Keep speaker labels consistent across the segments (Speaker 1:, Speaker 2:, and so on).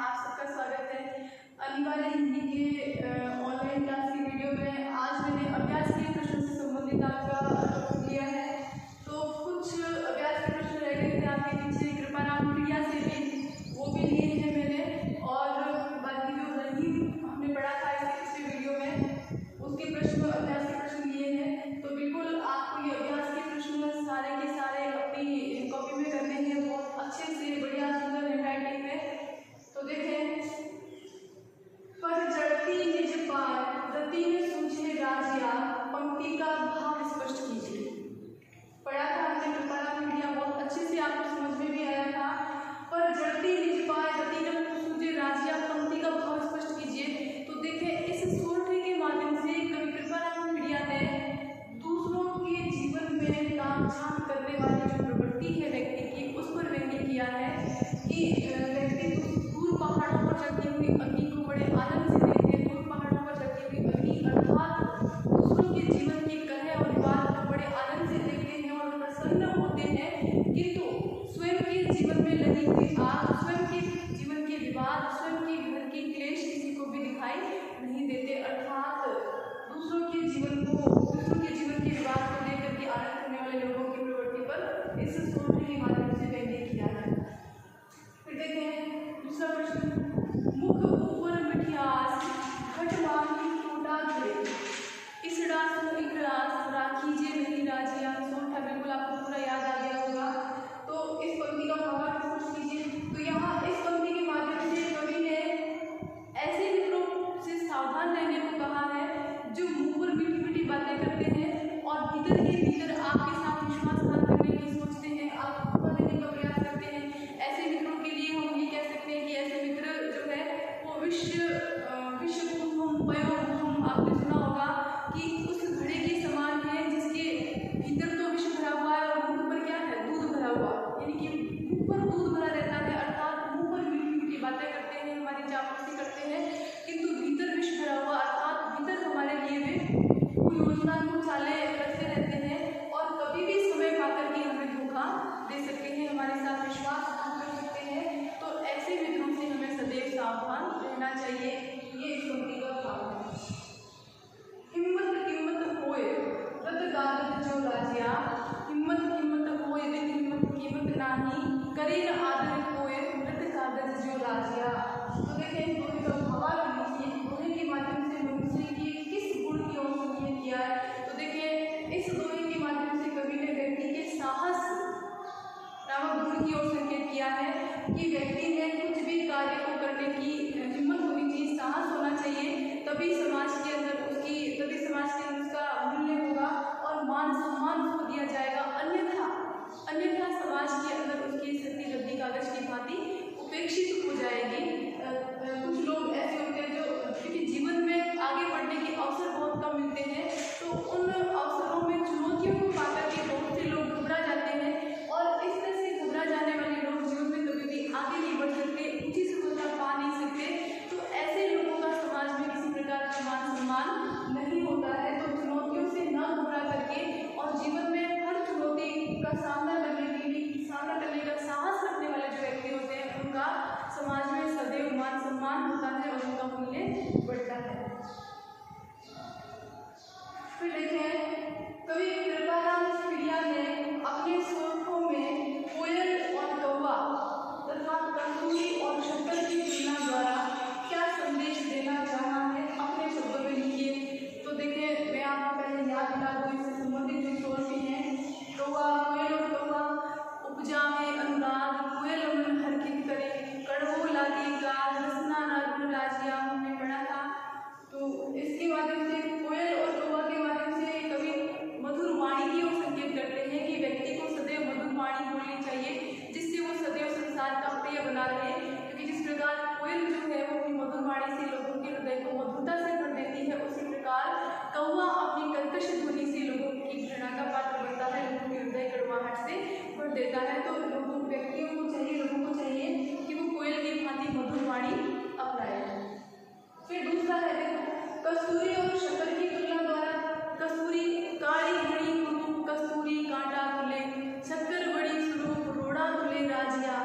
Speaker 1: आप सबका स्वागत है। अनिवार्य हिंदी के ऑनलाइन क्लास की वीडियो में आज मैंने अभ्यास के प्रश्न से संबंधित आपका आपने सुना होगा कि उस आ गया तो देखें इस भूमि का भाव होनी इस भूमि के माध्यम से मनुष्य की किस गुण की औषधि किया है। तो देखिए, इस भूमि के माध्यम से कवि ने व्यक्ति के साहस नामक गुण की ओर संकेत किया है कि व्यक्ति में कुछ भी कार्य को करने की हिम्मत होनी चाहिए, साहस होना चाहिए, तभी समाज के अंदर उसकी, तभी समाज के अंदर उसका मूल्य होगा और मान सम्मान उसको दिया जाएगा। अन्यथा अन्यथा समाज के अंदर उसकी स्थिति गद्दी कागज़ की भांति उपेक्षित हो जाएगी। कुछ लोग ऐसे होते हैं जो क्योंकि जीवन में आगे बढ़ने के अवसर बहुत कम मिलते हैं तो उन अवसरों में चुनौतियों को पाकर के बहुत से लोग घबरा जाते हैं और इस तरह से घबरा जाने वाले लोग जीवन में कभी भी आगे नहीं बढ़ सकते, ऊँची सफलता पा नहीं सकते। तो ऐसे लोगों का समाज में किसी प्रकार का मान सम्मान नहीं होता है तो चुनौतियों से न घबरा करके और जीवन में हर चुनौती का सामना बाद एक क्लास नागपुर आज हमने पढ़ा था। तो इसके बाद से कस्तूरी कांटा तुले शक्कर बड़ी स्वरूप रोड़ा तुले राजिया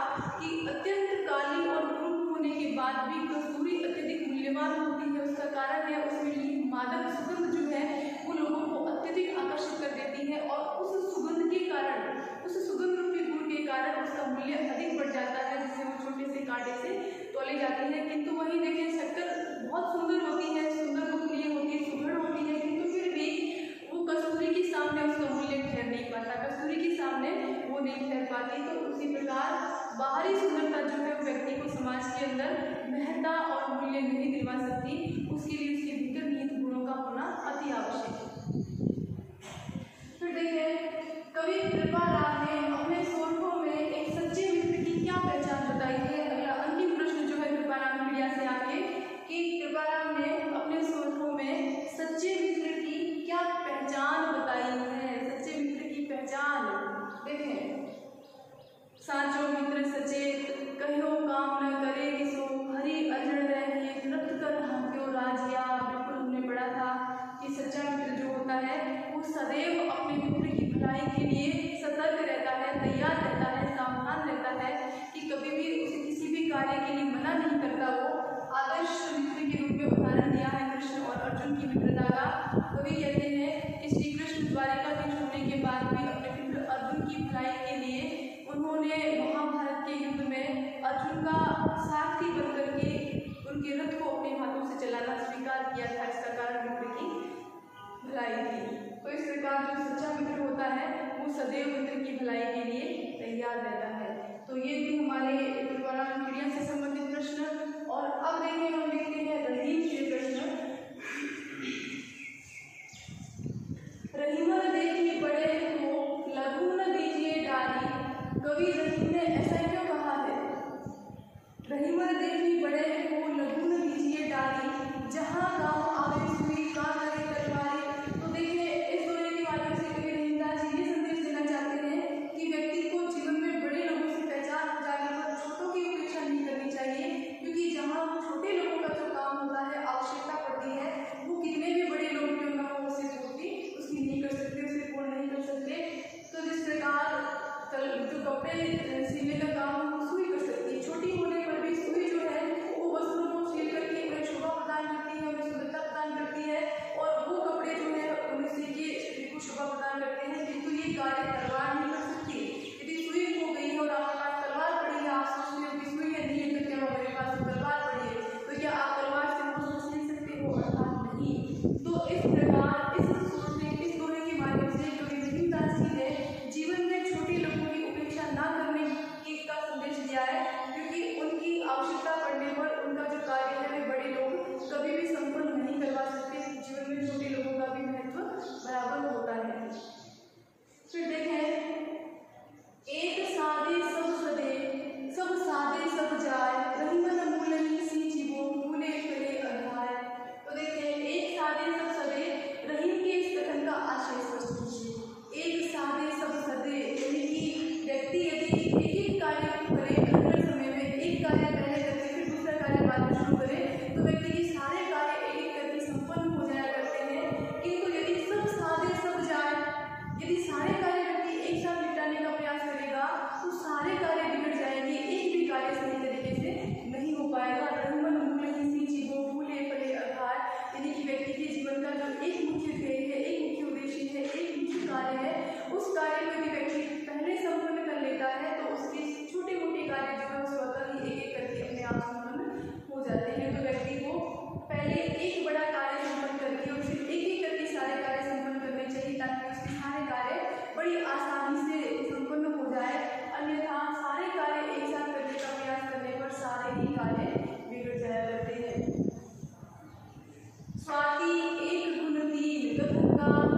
Speaker 1: का अत्यंत काली और क्रूर होने के बाद भी कस्तूरी अत्यधिक मूल्यवान होती है, उसका कारण है उसमें ली मादक सुगंध जो है, वो लोगों को अत्यधिक आकर्षित कर देती है और उस सुगंध के कारण, उस सुगंध रूपी गुण के कारण उसका मूल्य अधिक बढ़ जाता है जिससे वो छोटे से कांटे से तोले जाती है। किंतु वही देखें, शक्कर बहुत सुंदर होती है, सुंदर रूपलीय होती है सुगढ़ होती है, किंतु फिर भी वो कस्तूरी के सामने उसका मूल्य ठहर नहीं पाता। कस्तूरी के सामने वो नहीं ठहर पाती तो उसी प्रकार बाहरी सुंदरता जो है वो व्यक्ति को समाज के अंदर महत्ता और मूल्य नहीं दिलवा सकती, उसके लिए उसके भीतर निहित गुणों का होना अति आवश्यक है। फिर देखिए, कवि कृपा राम ने अपने सदैव अपने मित्र की भलाई के लिए सतर्क रहता है, तैयार रहता है, सावधान रहता है कि कभी भी उसे किसी भी कार्य के लिए मना नहीं करता वो। आदर्श मित्र के रूप में उदाहरण दिया है कृष्ण और अर्जुन की मित्रता का। कवि कहते हैं कि श्री कृष्ण द्वारिका के छोड़ने के बाद भी अपने मित्र अर्जुन की भलाई के लिए उन्होंने महाभारत के युद्ध में अर्जुन का सारथी बनकर के उनके रथ को अपने हाथों से चलाना स्वीकार किया था, इसका कारण मित्र की भलाई थी। तो इस प्रकार जो सच्चा मित्र होता है, वो सदैव मित्र की भलाई के लिए तैयार रहता है। तो ये थी हमारे द्वारा क्रिया से संबंधित प्रश्न, और अब देखिए हम देखते हैं रही प्रश्न। बड़ी आसानी से संपन्न हो जाए। अन्यथा सारे कार्य एक साथ करने का प्रयास करने पर सारे ही कार्य बिगड़ जाया करते हैं। स्वाति एक गुण तीन का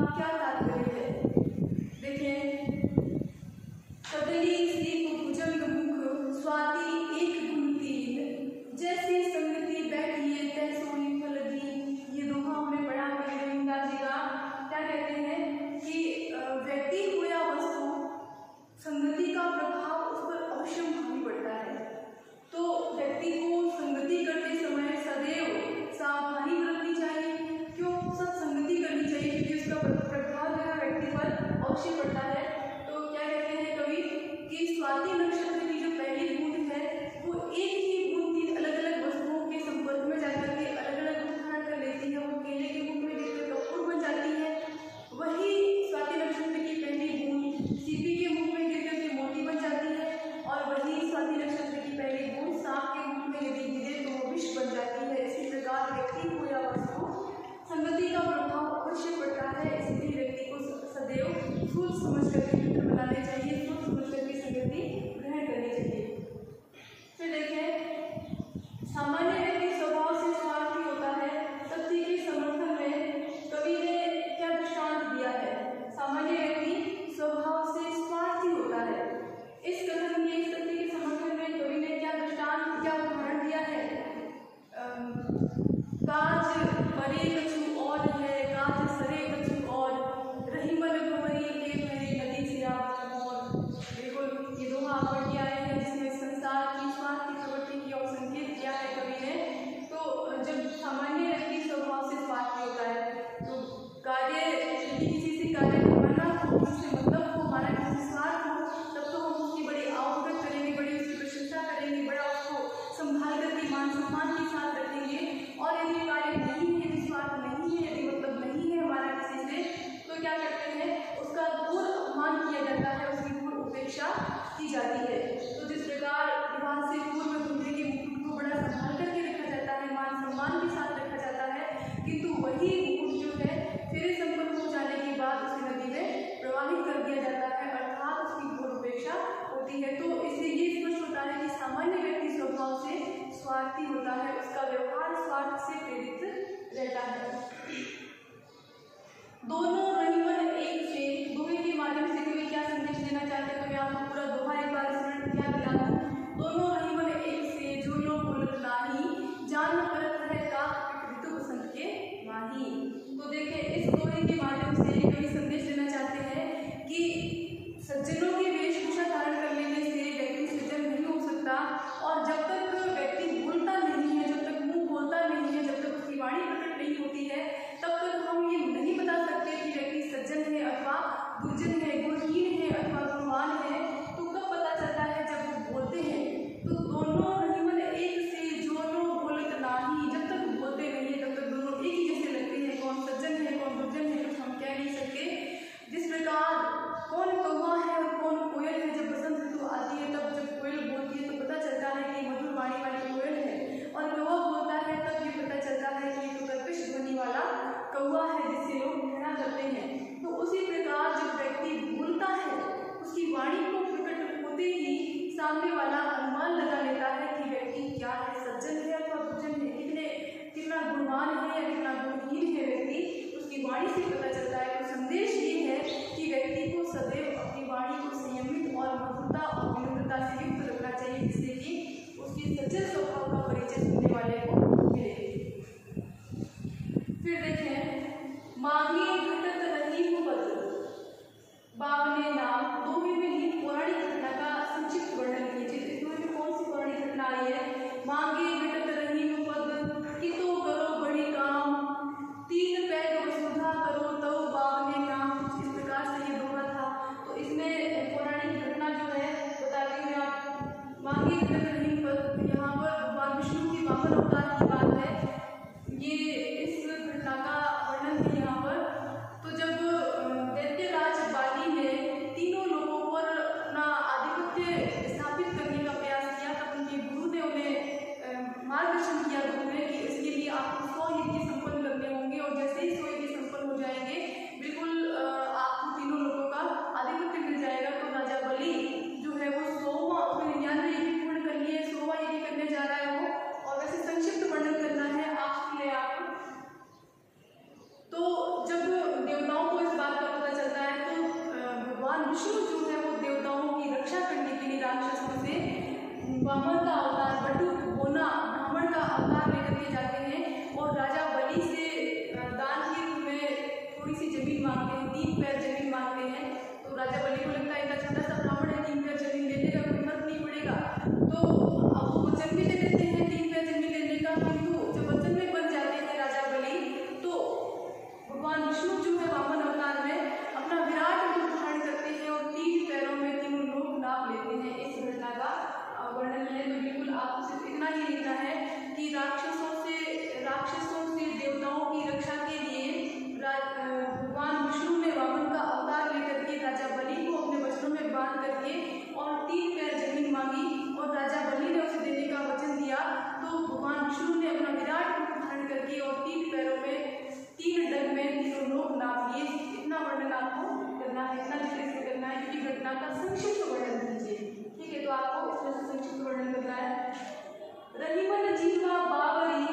Speaker 1: सामान्य व्यक्ति स्वभाव से स्वार्थी होता है, उसका व्यवहार स्वार्थ से प्रेरित रहता है। दोनों रहीवन एक से दोहे के माध्यम से कभी क्या संदेश देना चाहते हैं? कभी आपको पूरा दोहा एक बार स्मरण किया दिला दोनों निर्जन है अथवा दुर्जन है गुरहीन है अथवा गुणवान है उसी प्रकार जब व्यक्ति बोलता है, उसकी वाणी को प्रकट होते ही सामने वाला अनुमान लगा लेता है कि व्यक्ति क्या है, सज्जन है अथवा दुर्जन है, कितने, कितना गुणवान है या कितना गुणहीन है व्यक्ति। उसकी वाणी से पता चलता है तो संदेश ये है कि व्यक्ति को सदैव अपनी वाणी को संयमित और मधुरता और विनम्रता से युक्त रखना चाहिए, जिससे कि उसके सज्जन स्वभाव का परिचय のパー राक्षसों से वामन का अवतार बटू और राजा बलि ने उसे देने का वचन दिया। तो भगवान विष्णु ने अपना विराट रूप धारण करके और तीन पैरों में, तीन डग में तीनों लोग नाम लिए। इतना वर्णन आपको करना है, इतना ज़िक्र से करना है, क्योंकि घटना का संक्षिप्त वर्णन दीजिए ठीक है तो आपको इस तरह से संक्षिप्त वर्णन करना है। रहीमन जी का बाबरी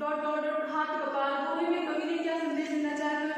Speaker 1: डॉट डॉट डॉट, हाथ कपाल। तो दोहे में कवि ने क्या संदेश देना चाह?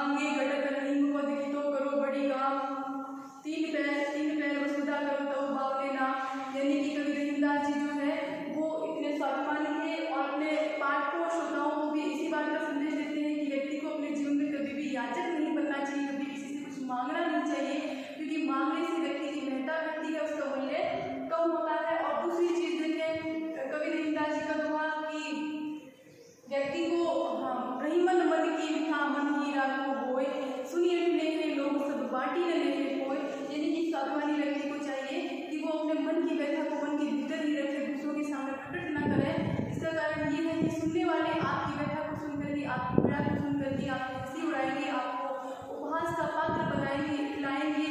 Speaker 1: अंगी घटक मन की व्यथा को मन के भीतर ही रखे दूसरों के सामने प्रकट न करें। इसका कारण ये है कि सुनने वाले आपकी व्यथा को सुन करके आपकी पीड़ा को सुन करके आपको हँसी उड़ाएँगे, आपको उपहास का पात्र बनाएँगे, खिलाएँगे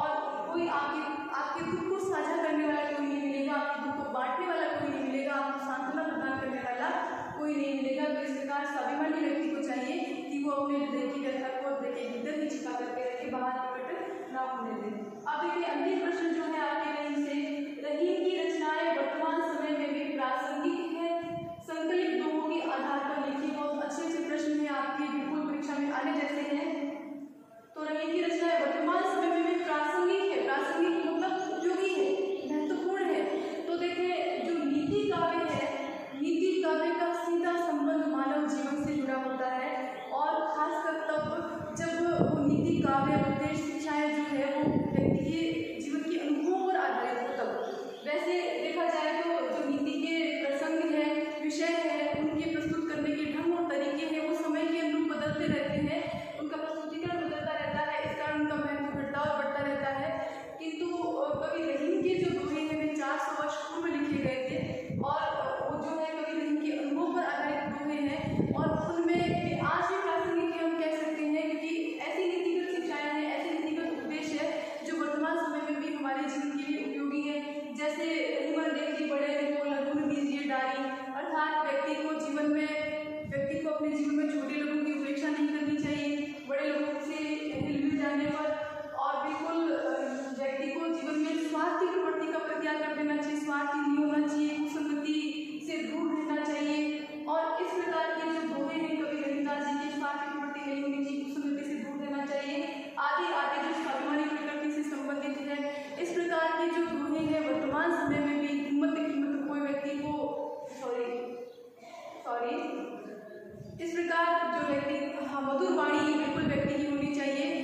Speaker 1: और कोई आपके आपके दुख को साझा करने वाला कोई नहीं मिलेगा, आपके दुख को बांटने वाला कोई नहीं मिलेगा, आपको सांत्वना प्रदान करने वाला कोई नहीं मिलेगा। तो इस प्रकार स्वाभिमानी व्यक्ति को चाहिए कि वो अपने हृदय की व्यथा को हृदय के भीतर ही छिपा करके रखे, बाहर प्रकट ना होने दें। अब देखिए, अंतिम प्रश्न जो है आपके आधार पर लिखिए और अच्छे अच्छे प्रश्न हैं, आपके बिल्कुल परीक्षा में आने जैसे हैं। तो रंगीन की रचना वर्तमान समय में, प्रासंगिक है, प्रासंगिक जीवन के लिए उपयोगी है। जैसे हिमन देखी बड़े देखो लघुन बीजिए डाली अर्थात व्यक्ति को जीवन में, व्यक्ति को अपने जीवन में छोटे लोगों की उपेक्षा नहीं करनी चाहिए। बड़े लोगों से हिलमिल जाने पर और बिल्कुल व्यक्ति को जीवन में स्वार्थ की प्रवृत्ति का प्रत्याग कर देना चाहिए। स्वार्थ नहीं होना चाहिए, कुसंगति से दूर रहना चाहिए। और इस प्रकार के जो दोहे हैं कवि रविदास जी की स्वार्थ की प्रवृत्ति नहीं होनी चाहिए, कुसंगति से दूर रहना चाहिए। आदि आदि जो स्वाभिमानी इस प्रकार जो व्यक्ति हाँ मधुर वाणी बिल्कुल व्यक्ति की होनी चाहिए।